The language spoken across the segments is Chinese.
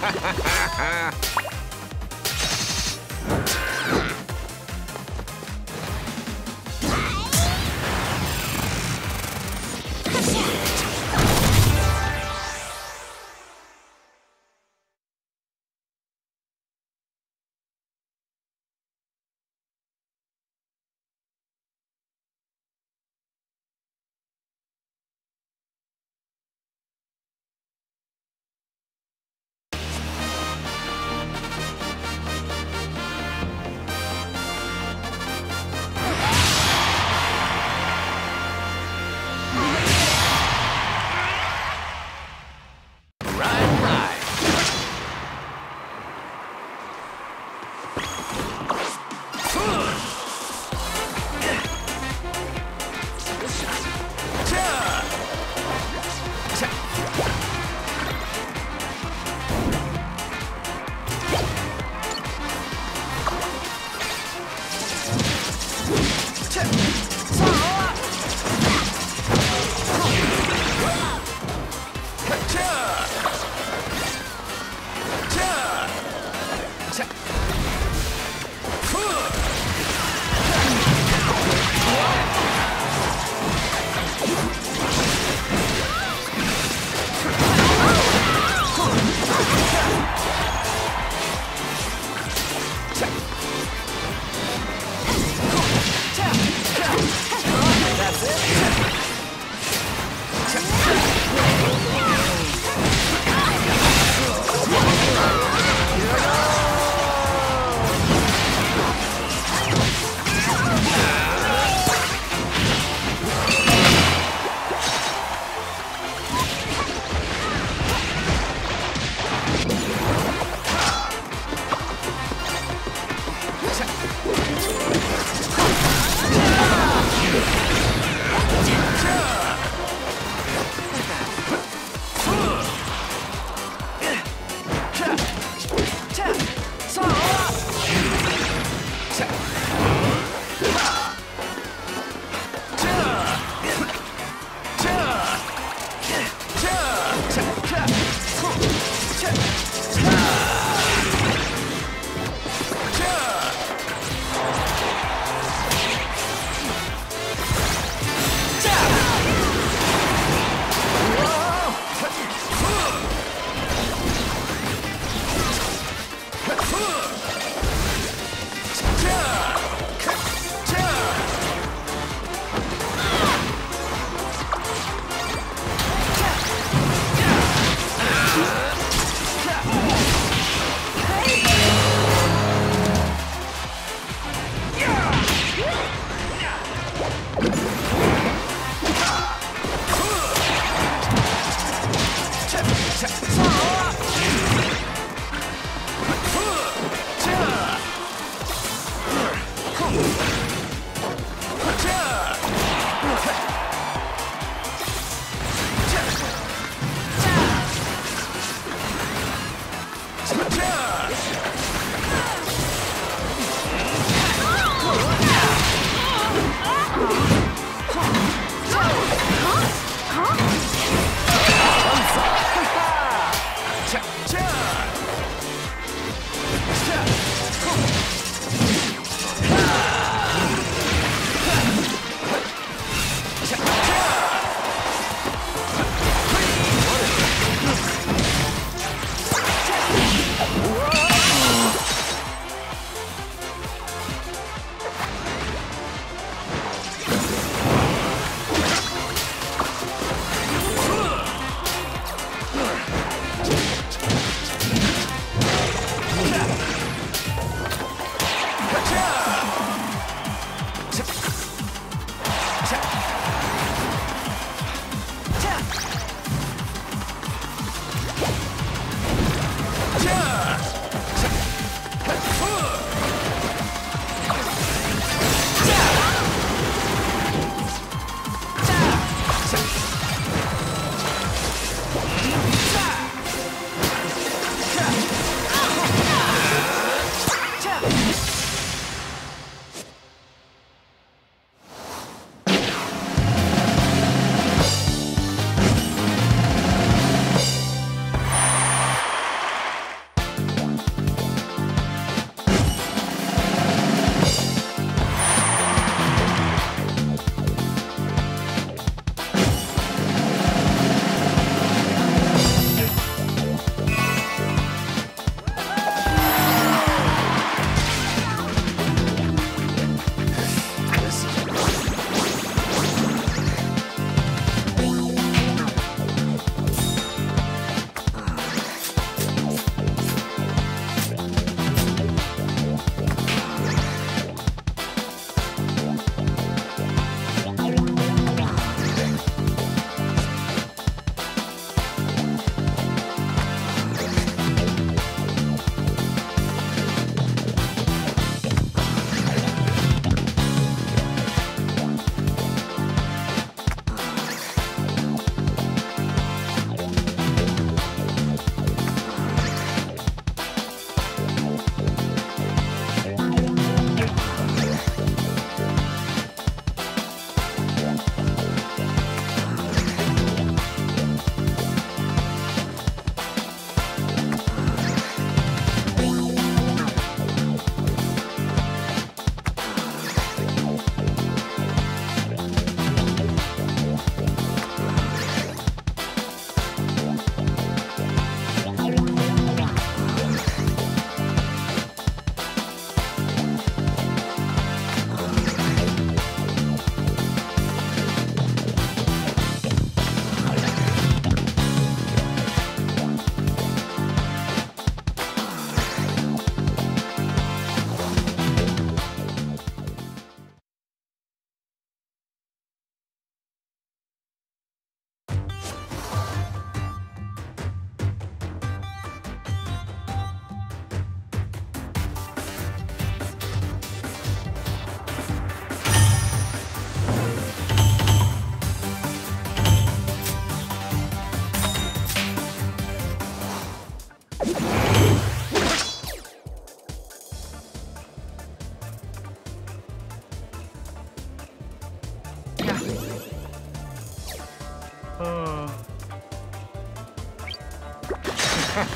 ha ha ha ha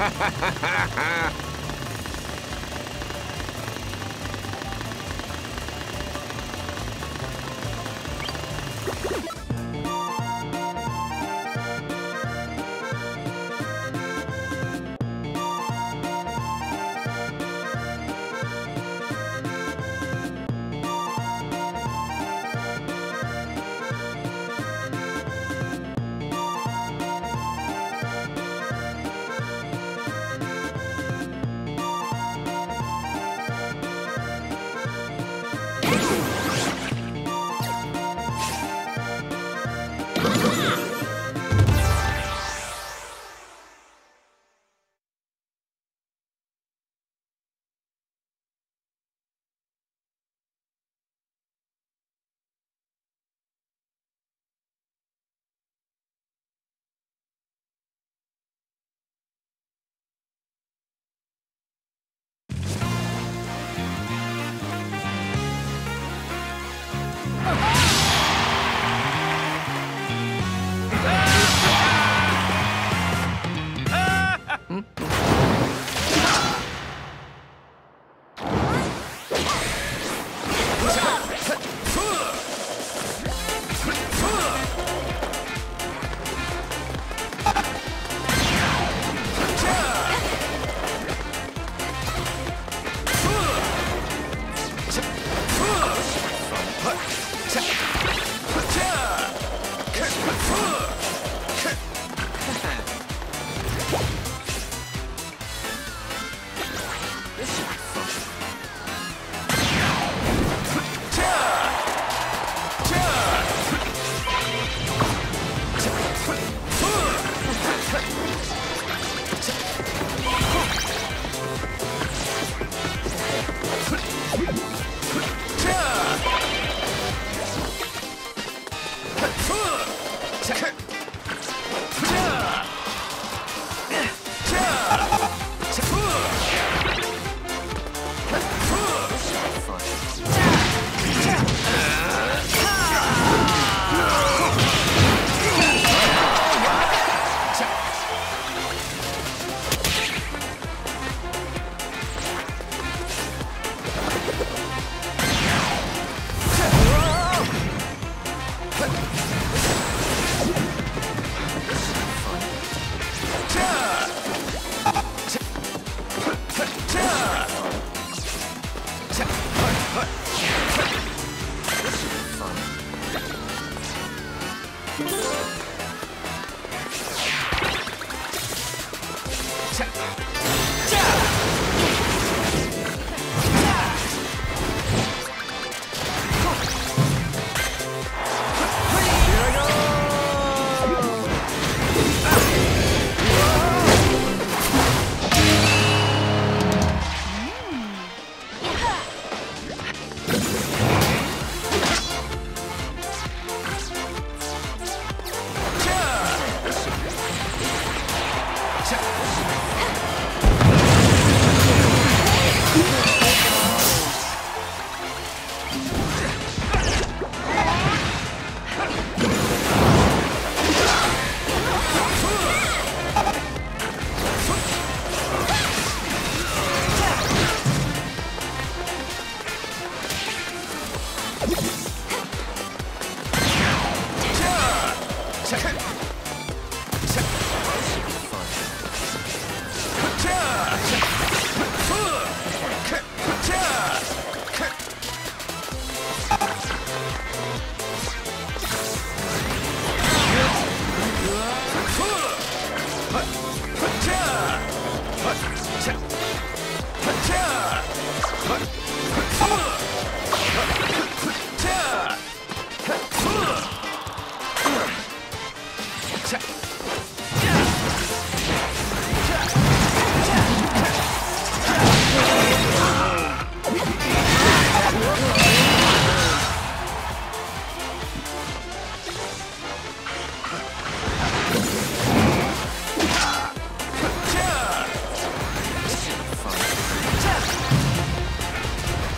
ハハハハ!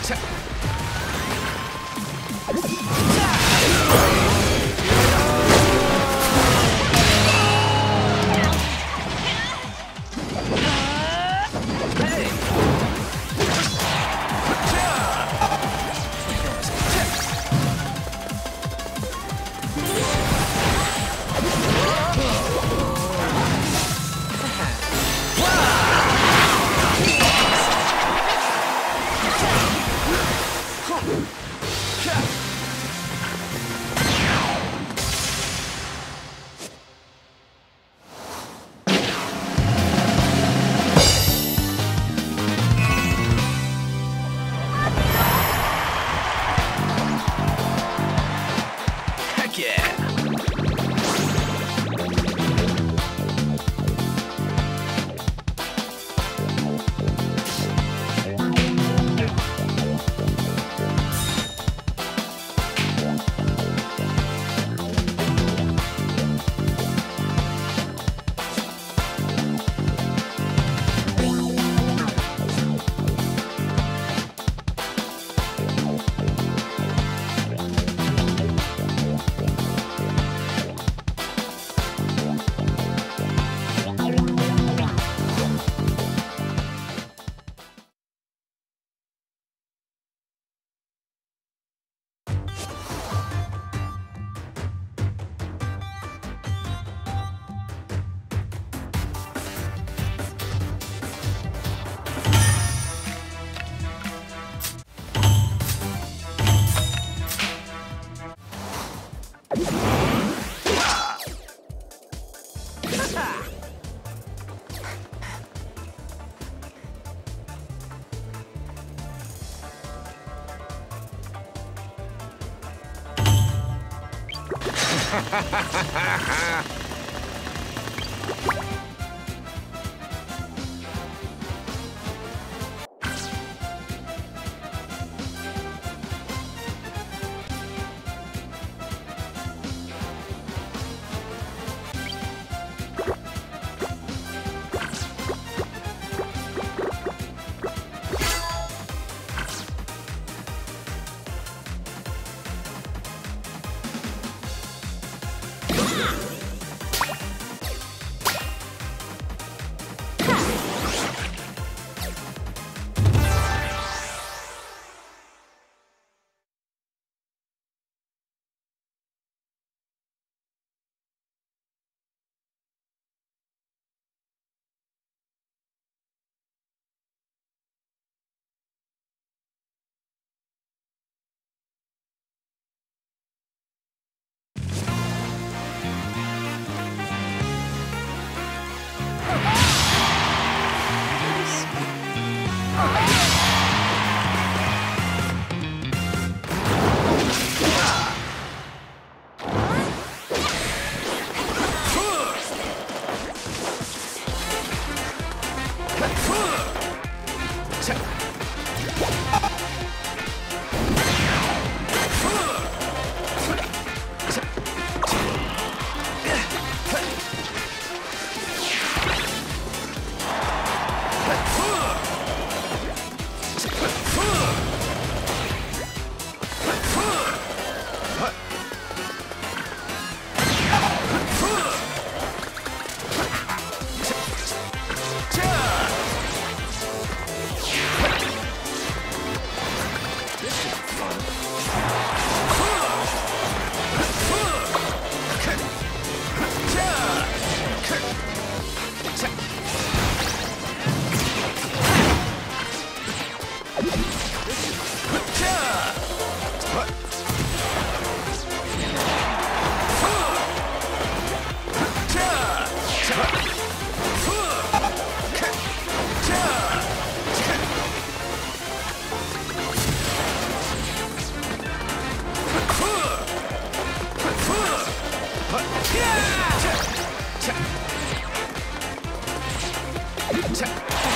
시. 哈哈哈哈哈哈。Chà.